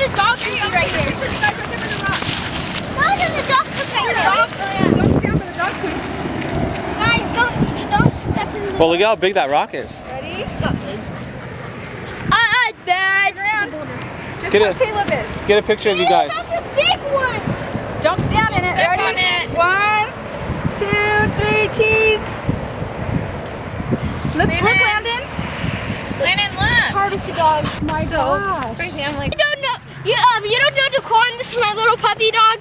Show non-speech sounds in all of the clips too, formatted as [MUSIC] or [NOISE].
the dog food right here. Those are the dog food right here. Don't stand for the dog food. Guys, don't don't step in the. Well, look how big that rock is. Ready? Not Uh, uh, bad. Just Get where it. Caleb is. Let's get a picture of you guys. That's a big one. Don't stand in it. Step Ready? on it. One, two, three, cheese. Look, look, Landon. Landon. Landon, look. Hard with the dogs. My gosh. Crazy. I'm like, You don't. You um. You don't know Daquan. This is my little puppy dog.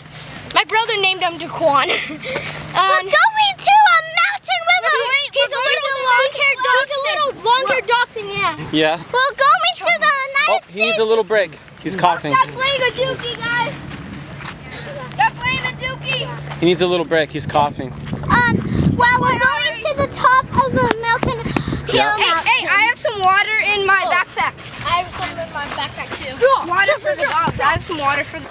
My brother named him Daquan. [LAUGHS] um, We're going to a mountain with him. He's always a little long-haired dog. He's a little longer dachshund. Yeah. Yeah. We're going to the United Oh, he needs a little break. He's coughing. Stop playing a dookie, guys. Stop playing a dookie. He needs a little break. He's coughing. Um, well, we're going to the top of the mountain hill. Yeah. Hey, hey, I have some water in my backpack. I have some in my backpack too. Water for the dogs. I have some water for the.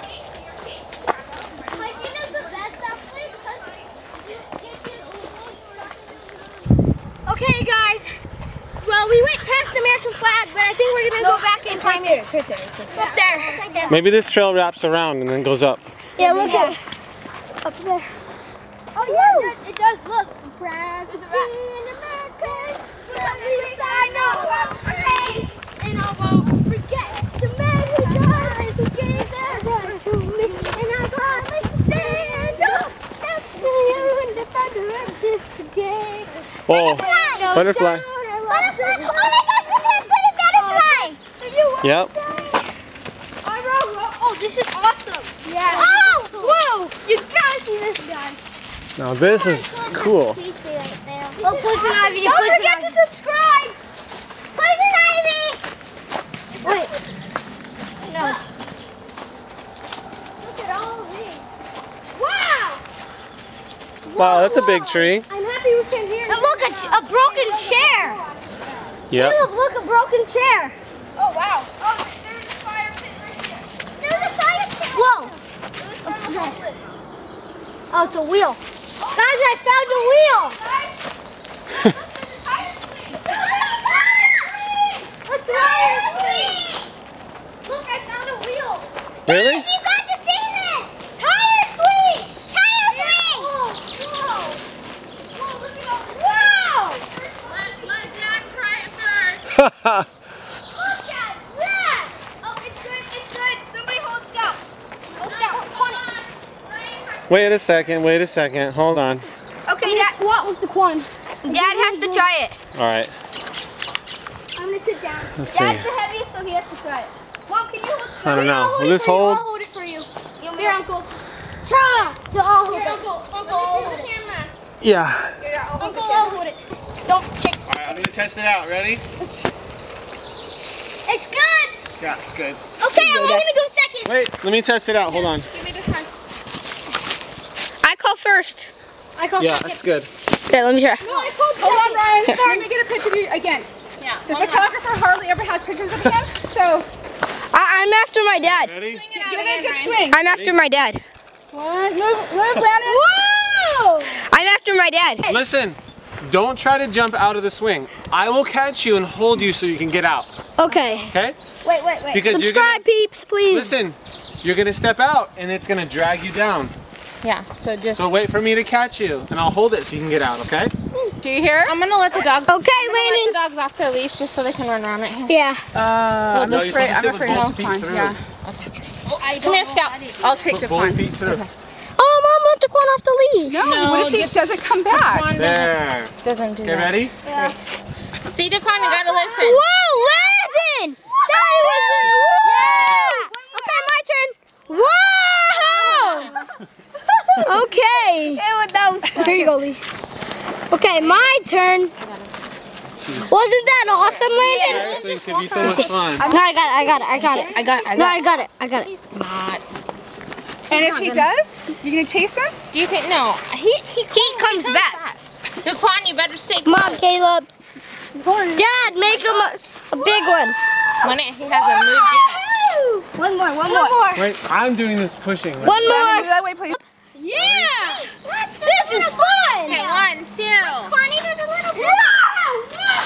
Okay, guys. Well, we went past the American flag, but I think we're gonna go back and climb it. Right there. Right there. Up there. Maybe this trail wraps around and then goes up. Yeah, look at up there. Oh yeah, it does. Look. Brag is being American. I know I'm brave, and I won't forget the men who died who gave their lives to me, and I gladly stand up next to you and defend the today. Oh, butterfly. Butterfly. Oh my gosh, look at that butterfly. Yep. Oh, this is awesome. Yeah. Oh, whoa. You gotta see this, guys. Now this is cool. Oh, Poison Ivy. Don't forget to subscribe. Poison Ivy. Wait. No. Look at all of these. Wow. Wow, that's a big tree. I'm happy we can hear. And look, a, a broken chair. Yep. Look, look, a broken chair. Oh wow. Oh, there's a fire pit right here. There's a fire pit. Whoa. Oh, it's a wheel. Guys, I found a wheel. [LAUGHS] [LAUGHS] A tire. Look, I found a wheel. Really? Guys, you got to see this. Tire swing. Tire swing. Whoa. Whoa, look at all. Wow. let, let Dad try it first. Look at. Oh, it's good. It's good. Somebody hold Scout. Hold Scout. wait a second. Wait a second. Hold on. Okay, Dad. Squat with the quan. Dad has to try it. All right. I'm gonna sit down. Let's Dad's see. the heaviest, so he has to try it. Mom, can you hold I don't know. I'll Will this for you. hold? I'll hold it for you. Here, Uncle. Try. No, I'll hold Here, it. Uncle, Uncle, hold the camera. Yeah. Uncle, I'll hold it. Don't check. All right, I'm gonna test it out. Ready? It's good. Yeah, it's good. Okay, I'm gonna go second. Wait, let me test it out. Hold on. Give me this one. I call first. I call Yeah, second. that's good. Okay, let me try. No, I called. Hold on, Ryan. [LAUGHS] Sorry, let me get a picture of you again. Yeah. The hold on. photographer hardly ever has pictures of him, so I, I'm after my dad. Ready? Swing it give out it a good Ryan. swing. I'm after my dad. One, move, move, Landon. Whoa! I'm after my dad. Listen, don't try to jump out of the swing. I will catch you and hold you so you can get out. Okay. Okay? Wait, wait, wait. Because you're gonna Subscribe, peeps, please. listen. You're gonna step out and it's gonna drag you down. Yeah, so just. So wait for me to catch you and I'll hold it so you can get out. Okay? Do you hear? I'm gonna let the dogs. Okay, I'm gonna let Landon. the dogs off their leash just so they can run around it. Here. Yeah. Uh, No, you're supposed to sit with both feet through. Yeah. Come here, Scout. I'll take Put the both one. feet through. Oh, Mom, one off the leash. No, No, what if he doesn't come back? Daquan There. doesn't do Okay, that. ready? See, Daquan, you gotta listen. Whoa, Landon! That was Whoa! Okay, my turn. Whoa! [LAUGHS] okay. that was [LAUGHS] Here you go, Lee. Okay, my turn. Wasn't that awesome, Landon? Seriously, it could be so much fun. No, I got it. I got it. I got it. I got it. No, I got it. I got it. Not. And if he does, you gonna chase him? Do you think? No. He he, He comes back. Daquan, you better stay Come close. on, Caleb. Dad, make him a, oh a big one. When it, he hasn't moved yet. One more. One more. Wait, I'm doing this pushing. Right? One more. move that way, please. Yeah. This is fun. Okay, one, two. Connie does a little bit.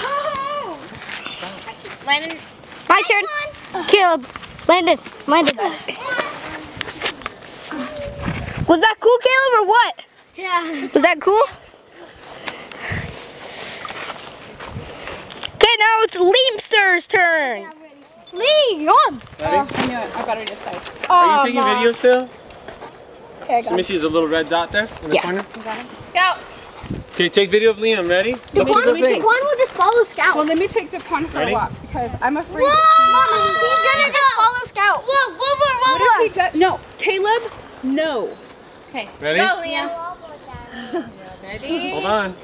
No. Landon, My turn. Caleb. Landon, Landon. Was that cool, Caleb, or what? Yeah. Was that cool? Okay, now it's Leamster's turn. Lee, on. Ready? I knew it. I battery just died. Are you taking video still? Okay, I So let me see, there's a little red dot there in the Yeah. corner. Scout. Okay, take video of Liam. Ready? Let me, let me take, One will just follow Scout. well, let me take Jaquan for Ready? a walk because I'm afraid. Mom, he's gonna just follow Scout. Whoa, whoa, whoa, What if he does? No, Caleb. No. Okay. Ready? Go, Liam. Ready? Hold on.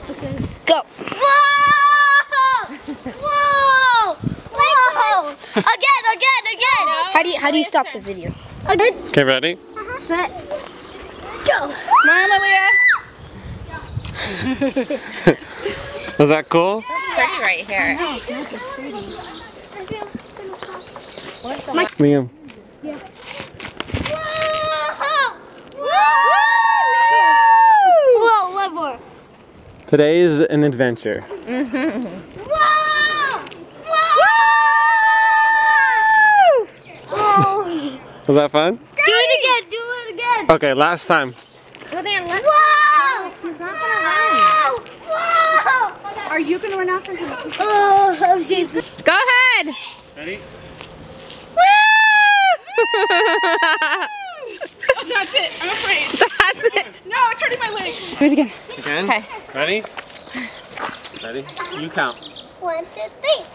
Go. Whoa! Whoa! Whoa! Again, again, again. How do you how do you stop the video? Again. Okay, ready? Set. Go. Mama, Leah. [LAUGHS] Was that cool? That's Pretty right here. Liam. Whoa! One more. Today is an adventure. Whoa! Whoa! Was that fun? Do it again. Do it again. Okay, last time. Whoa! He's not gonna run. Whoa! Are you gonna run after him? Oh, Jesus. Go ahead. Ready? That's it. I'm afraid. That's it. No, I'm turning my legs. Do it again. Again? Okay. Ready? Ready? You count. One, two, three.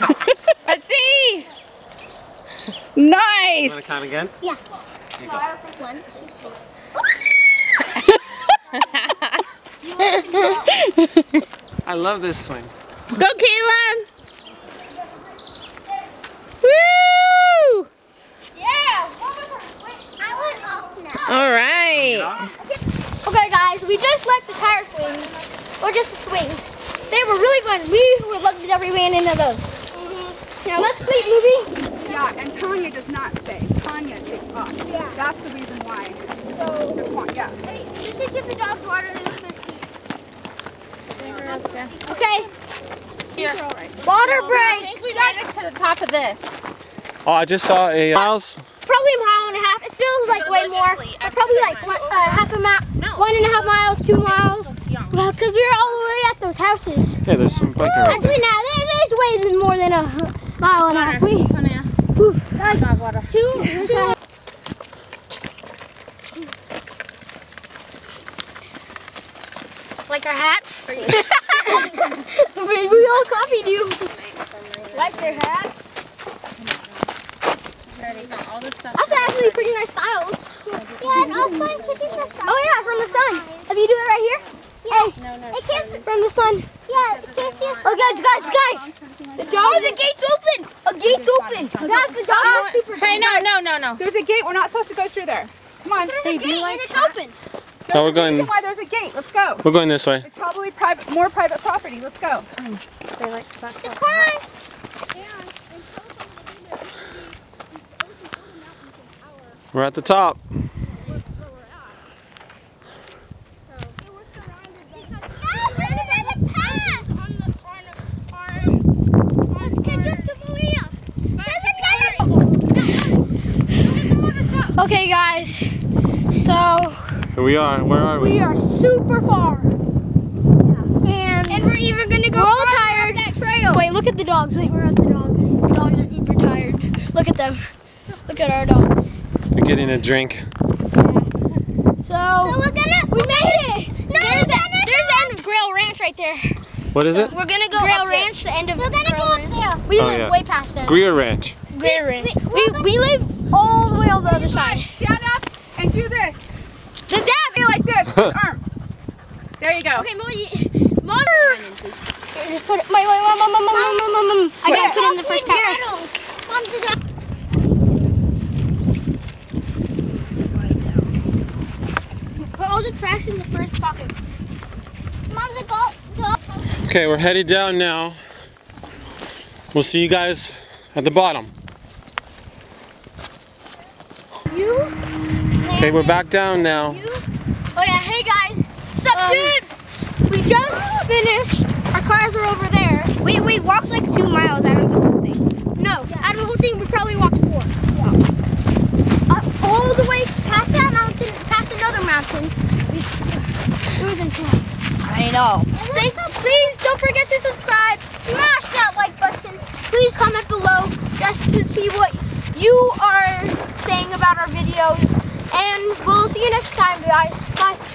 [LAUGHS] Let's see. You Nice. want to count again? Yeah. Here you go. One, two. [LAUGHS] I love this swing. Go, Caleb. Woo! Yeah. I went off now. All right. Okay, guys, we just let the tire swings, or just the swings. They were really fun. We were lucky that we ran into those. Mm-hmm. Now let's keep moving. Yeah, and Tanya does not stay. Tanya takes off. Yeah. That's the reason why. So, Jaquan, yeah. hey, you should give the dogs water. They look thirsty. Okay. Okay, Here. water I break. think we made it to the top of this. Oh, I just saw a miles. Probably a mile and a half. It feels like way more, but probably like one, uh, half a mile, one and a half miles, two miles. Well, because we were all the way at those houses. Hey, there's some biker right there. Actually, now it's way more than a mile and a half. We, Ooh, like [LAUGHS] two, two. Like our hats? [LAUGHS] we, we all copied you. Like their hat? All this stuff. That's actually a pretty nice style. Yeah, and also I'm kicking the sun. Oh yeah, from the sun. Have you do it right here? Yeah. No, no. It came from the sun. Yeah, it came from Oh guys, guys, guys. The dog. Oh, the gate's open. A gate's open. Guys, the dog is ah, super Hey, no, no, no, no. There's a gate. We're not supposed to go through there. Come on. There's a gate and it's open. There's No, we're a going- reason why there's a gate. Let's go. We're going this way. It's probably private, more private property. Let's go. The climb. We're at the top. Okay, guys. So Here we are. Where are we? we are super far, and, and we're even gonna go. We're all tired. That trail. Wait, look at the dogs. Wait, we're at the dogs. The dogs are super tired. Look at them. Look at our dogs. We're getting a drink. So, we're gonna. We made it. No, there's, the, there's the end of Greer Ranch right there. What is it? We're gonna go Greer Ranch, the end of. We're gonna go up there. We Oh, live yeah. way past there. Greer Ranch. Greer Ranch. We, we live all the way on the other side. Stand up and do this. The dab. Be like this. with arm. There you go. Okay, Millie, mom. Here, just put it. Wait, wait, wait, mom, mom, mom, mom, mom, mom, mom. I gotta put it in the first pack. Mom, the dab. Put all the trash in the first pocket. Mom, the goat. Okay, we're headed down now. We'll see you guys at the bottom. You. Okay, we're back down now. You? Oh yeah, hey guys. Sup um, dudes? We just finished. Our cars are over there. We we walked like two miles out of the whole thing. No, out of the whole thing we probably It was intense. I know. Thank, please don't forget to subscribe. Smash that like button. Please comment below just to see what you are saying about our videos. And we'll see you next time, guys. Bye.